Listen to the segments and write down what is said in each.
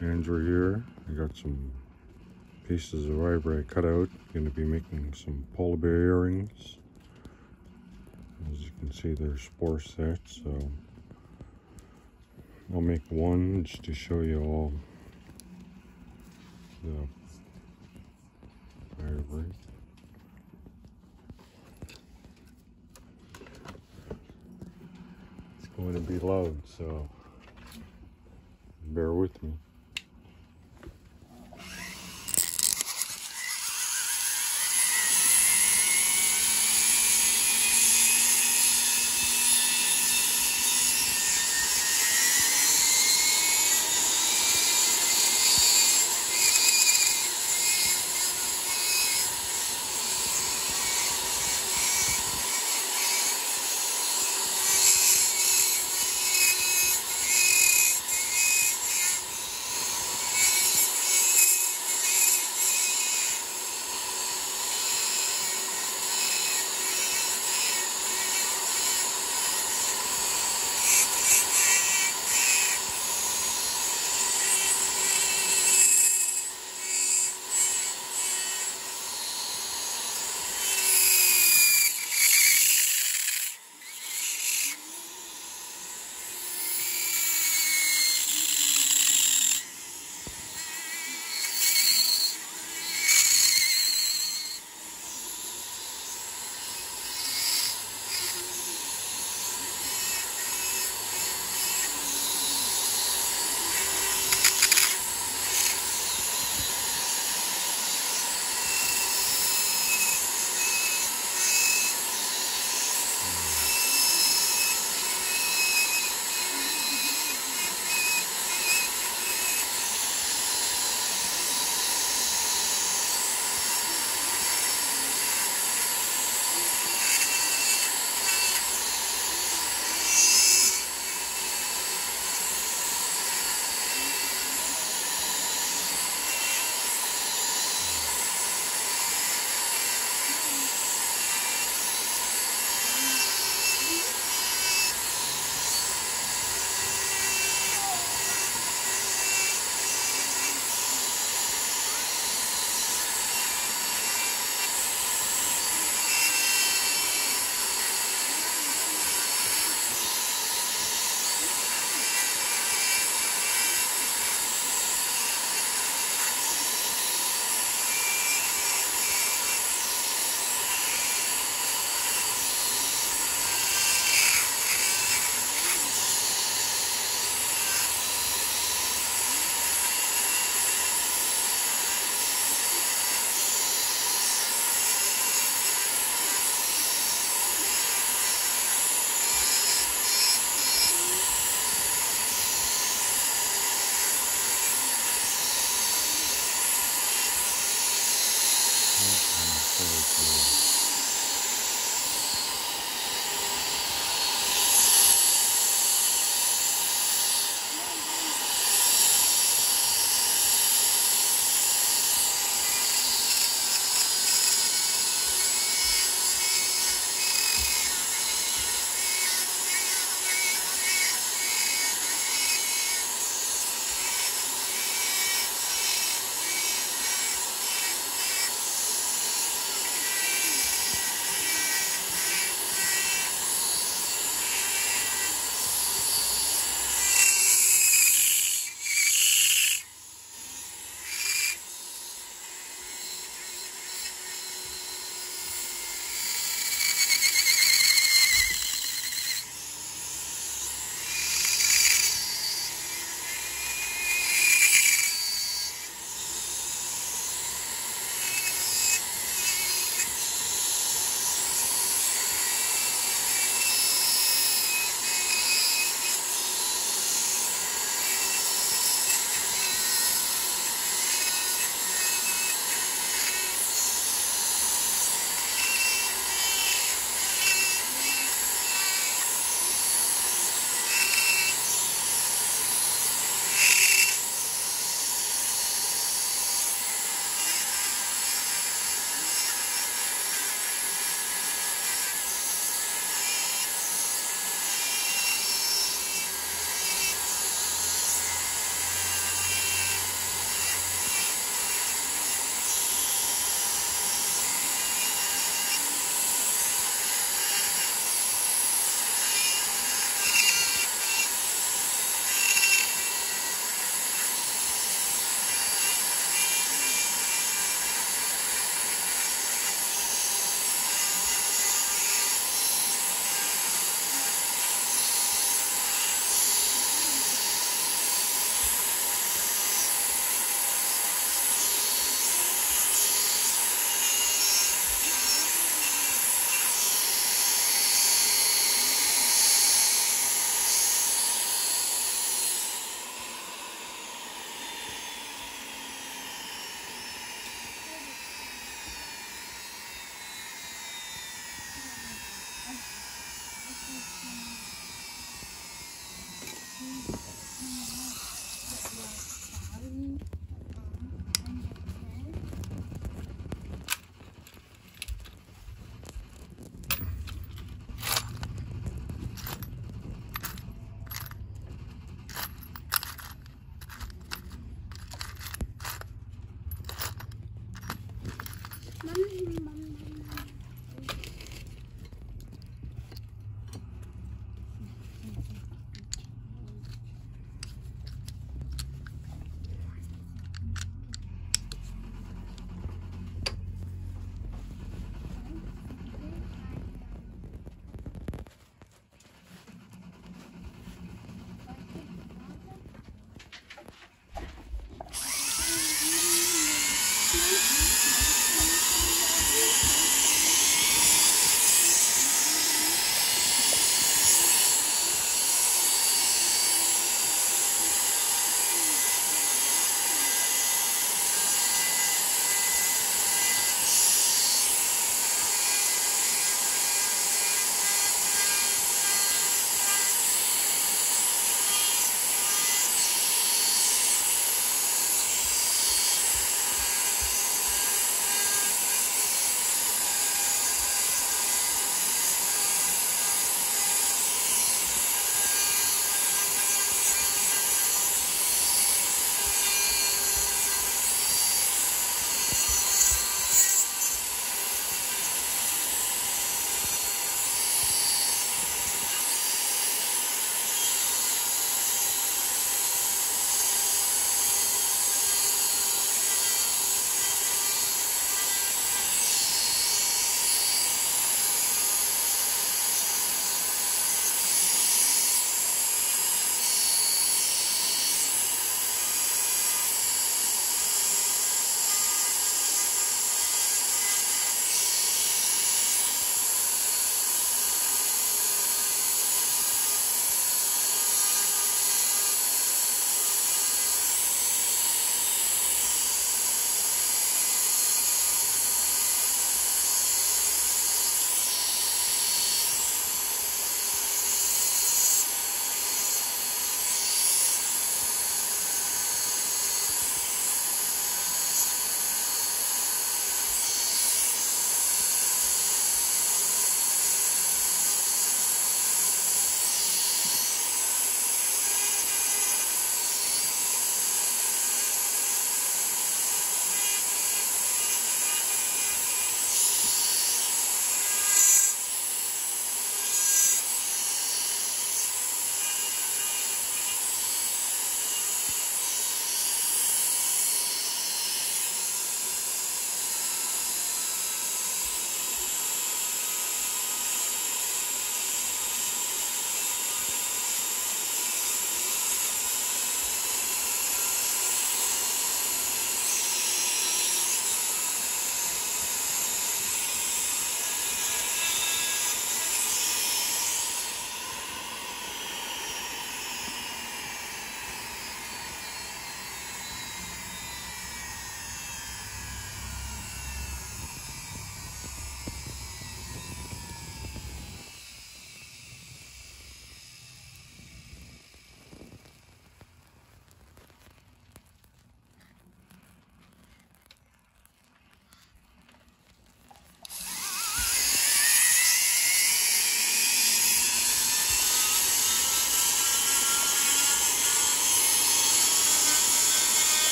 Andrew here. I got some pieces of ivory I cut out. Going to be making some polar bear earrings. As you can see, they're spore sets, so I'll make one just to show you all the ivory. It's going to be loud, so bear with me. Thank you.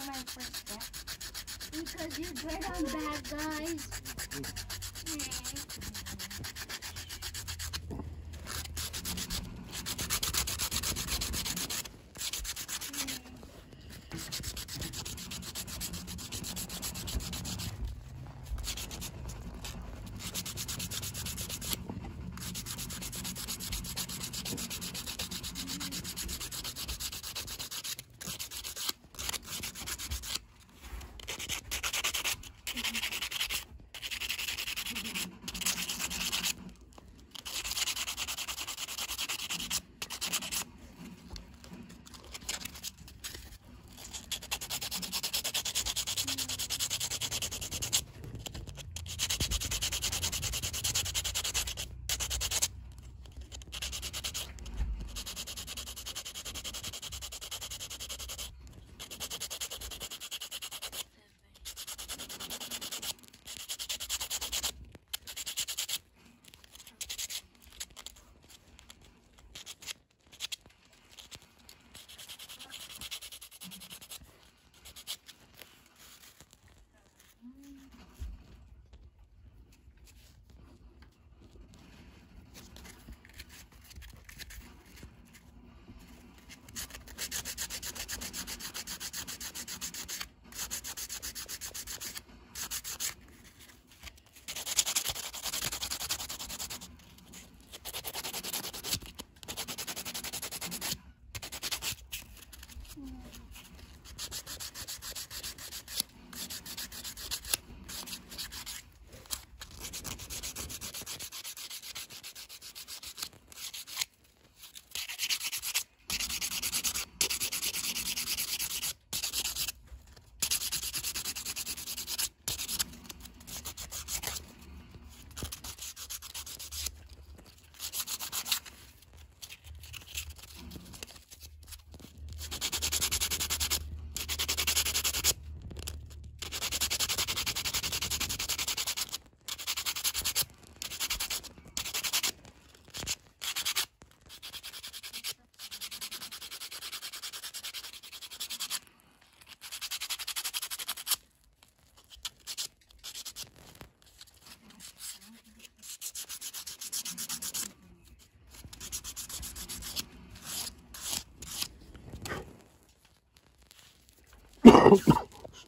My first step? Because you're good on bad guys. Excuse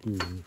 me.